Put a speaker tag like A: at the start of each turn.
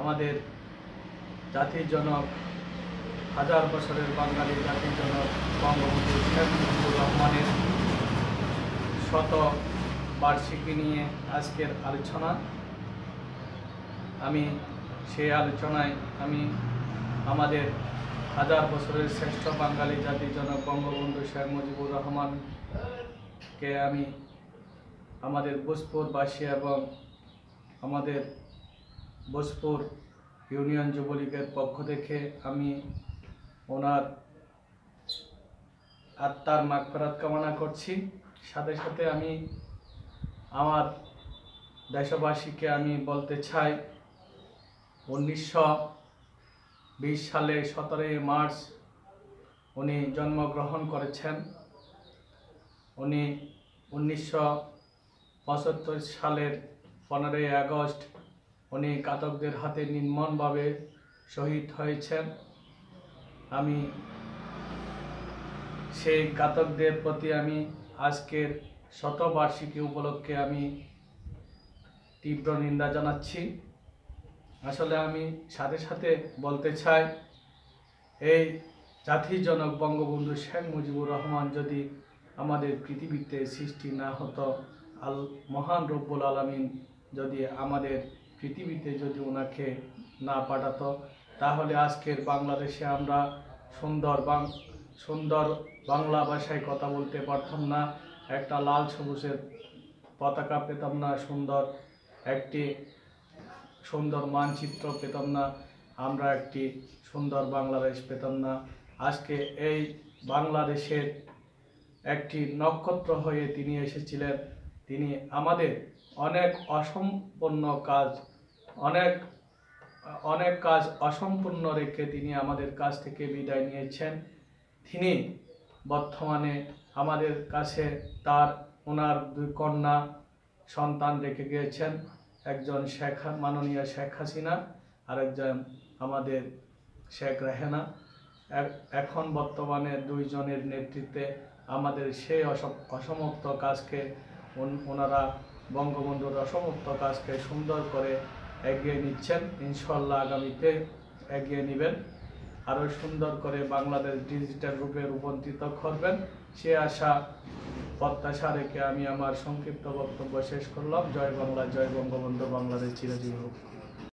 A: আমাদের জাতির জনক, হাজার বছরের বাঙালি জাতির জনক বঙ্গবন্ধু শেখ মুজিবুর রহমানের শত বার্ষিকী নিয়ে আজকের আলোচনা। আমি সেই আলোচনায় আমি আমাদের হাজার বছরের শ্রেষ্ঠ বাঙালি জাতির জনক বঙ্গবন্ধু শেখ মুজিবুর রহমানকে আমি আমাদের বোসপুরবাসী এবং আমাদের বোসপুর ইউনিয়ন যুবলীগের পক্ষ থেকে আমি ওনার আত্মার মাগফেরাত কামনা করছি। সাথে সাথে আমি আমার দেশবাসীকে আমি বলতে চাই, উনিশশো বিশ সালে সতেরোই মার্চ উনি জন্মগ্রহণ করেছেন। উনি উনিশশো পঁচাত্তর সালের পনেরোই আগস্ট উনি কাতকদের হাতে নির্মমভাবে শহীদ হয়েছেন। আমি সেই ঘাতকদের প্রতি আমি আজকের শতবার্ষিকী উপলক্ষে আমি তীব্র নিন্দা জানাচ্ছি। আসলে আমি সাথে সাথে বলতে চাই, এই জাতির জনক বঙ্গবন্ধু শেখ মুজিবুর রহমান যদি আমাদের পৃথিবীতে সৃষ্টি না হতো, আল মহান রব্বুল আলমিন যদি আমাদের পৃথিবীতে যদি ওনাকে না পাঠাতো, তাহলে আজকের বাংলাদেশে আমরা সুন্দর বাং, সুন্দর বাংলা ভাষায় কথা বলতে পারতাম না। একটা লাল সবুজের পতাকা পেতাম না, সুন্দর একটি সুন্দর মানচিত্র পেতাম না, আমরা একটি সুন্দর বাংলাদেশ পেতাম না। আজকে এই বাংলাদেশের একটি নক্ষত্র হয়ে তিনি এসেছিলেন। তিনি আমাদের অনেক অসম্পন্ন কাজ অনেক অনেক কাজ অসম্পূর্ণ রেখে তিনি আমাদের কাছ থেকে বিদায় নিয়েছেন। তিনি বর্তমানে আমাদের কাছে তার, ওনার দুই কন্যা সন্তান রেখে গিয়েছেন। একজন শেখ, মাননীয় শেখ হাসিনা, আরেকজন আমাদের শেখ রেহেনা। এখন বর্তমানে দুইজনের নেতৃত্বে আমাদের সেই অসম- অসমাপ্ত কাজকে ওনারা বঙ্গবন্ধুর অসমাপ্ত কাজকে সুন্দর করে এগিয়ে নিচ্ছেন। ইনশাল্লাহ আগামীতে এগিয়ে নেবেন। আরও সুন্দর করে বাংলাদেশ ডিজিটাল রূপে রূপান্তরিত করবেন। সে আশা, প্রত্যাশা রেখে আমি আমার সংক্ষিপ্ত বক্তব্য শেষ করলাম। জয় বাংলা, জয় বঙ্গবন্ধু, বাংলাদেশ চিরজীবী